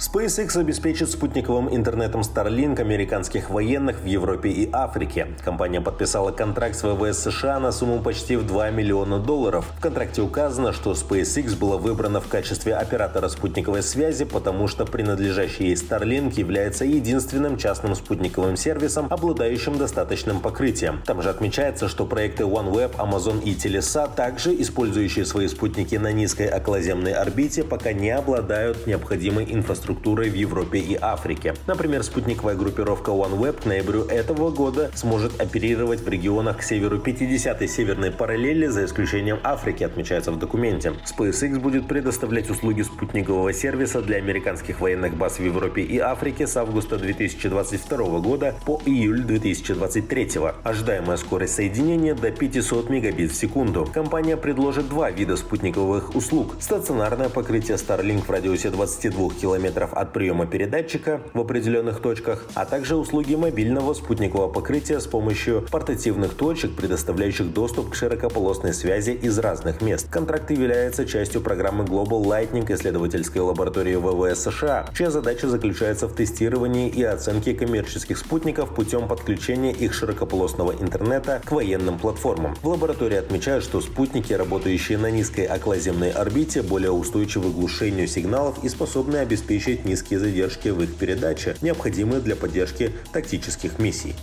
SpaceX обеспечит спутниковым интернетом Starlink американских военных в Европе и Африке. Компания подписала контракт с ВВС США на сумму почти в 2 миллиона долларов. В контракте указано, что SpaceX была выбрана в качестве оператора спутниковой связи, потому что принадлежащий ей Starlink является единственным частным спутниковым сервисом, обладающим достаточным покрытием. Там же отмечается, что проекты OneWeb, Amazon и Telesat, также использующие свои спутники на низкой околоземной орбите, пока не обладают необходимой инфраструктурой инфраструктурой в Европе и Африке. Например, спутниковая группировка OneWeb к ноябрю этого года сможет оперировать в регионах к северу 50-й северной параллели, за исключением Африки, отмечается в документе. SpaceX будет предоставлять услуги спутникового сервиса для американских военных баз в Европе и Африке с августа 2022 года по июль 2023. Ожидаемая скорость соединения до 500 мегабит в секунду. Компания предложит два вида спутниковых услуг. Стационарное покрытие Starlink в радиусе 22 км метров от приема передатчика в определенных точках, а также услуги мобильного спутникового покрытия с помощью портативных точек, предоставляющих доступ к широкополосной связи из разных мест. Контракт является частью программы Global Lightning исследовательской лаборатории ВВС США, чья задача заключается в тестировании и оценке коммерческих спутников путем подключения их широкополосного интернета к военным платформам. В лаборатории отмечают, что спутники, работающие на низкой околоземной орбите, более устойчивы к глушению сигналов и способны обеспечить обеспечить низкие задержки в их передаче, необходимые для поддержки тактических миссий.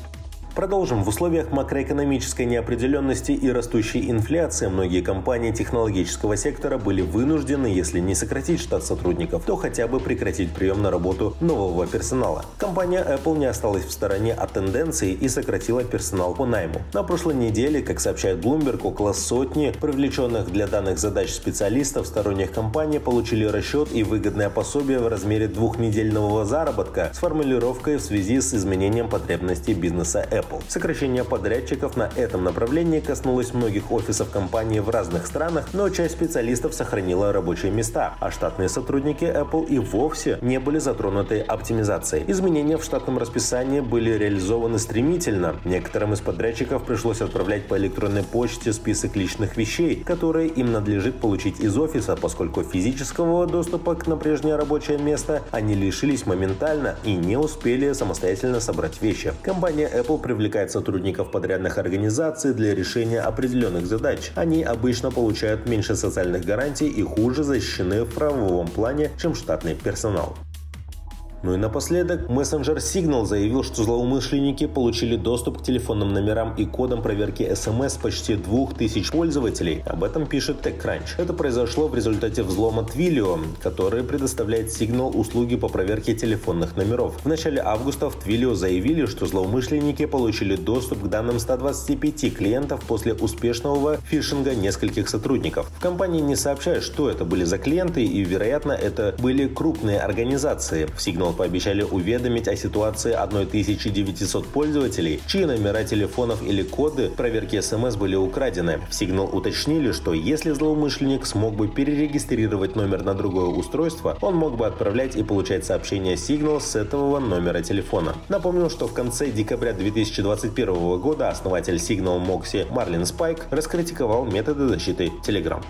Продолжим. В условиях макроэкономической неопределенности и растущей инфляции многие компании технологического сектора были вынуждены, если не сократить штат сотрудников, то хотя бы прекратить прием на работу нового персонала. Компания Apple не осталась в стороне от тенденции и сократила персонал по найму. На прошлой неделе, как сообщает Bloomberg, около сотни привлеченных для данных задач специалистов сторонних компаний получили расчет и выгодное пособие в размере двухнедельного заработка с формулировкой в связи с изменением потребностей бизнеса Apple. Apple. Сокращение подрядчиков на этом направлении коснулось многих офисов компании в разных странах, но часть специалистов сохранила рабочие места, а штатные сотрудники Apple и вовсе не были затронуты оптимизацией. Изменения в штатном расписании были реализованы стремительно. Некоторым из подрядчиков пришлось отправлять по электронной почте список личных вещей, которые им надлежит получить из офиса, поскольку физического доступа к на прежнее рабочее место они лишились моментально и не успели самостоятельно собрать вещи. Компания Apple привлекает сотрудников подрядных организаций для решения определенных задач. Они обычно получают меньше социальных гарантий и хуже защищены в правовом плане, чем штатный персонал. Ну и напоследок, мессенджер Signal заявил, что злоумышленники получили доступ к телефонным номерам и кодам проверки смс почти 2000 пользователей. Об этом пишет TechCrunch. Это произошло в результате взлома Twilio, который предоставляет Signal услуги по проверке телефонных номеров. В начале августа в Twilio заявили, что злоумышленники получили доступ к данным 125 клиентов после успешного фишинга нескольких сотрудников. В компании не сообщают, что это были за клиенты и, вероятно, это были крупные организации. В Signal пообещали уведомить о ситуации 1900 пользователей, чьи номера телефонов или коды проверки СМС были украдены. В Signal уточнили, что если злоумышленник смог бы перерегистрировать номер на другое устройство, он мог бы отправлять и получать сообщения Signal с этого номера телефона. Напомню, что в конце декабря 2021 года основатель Signal Мокси Марлин Спайк раскритиковал методы защиты Telegram.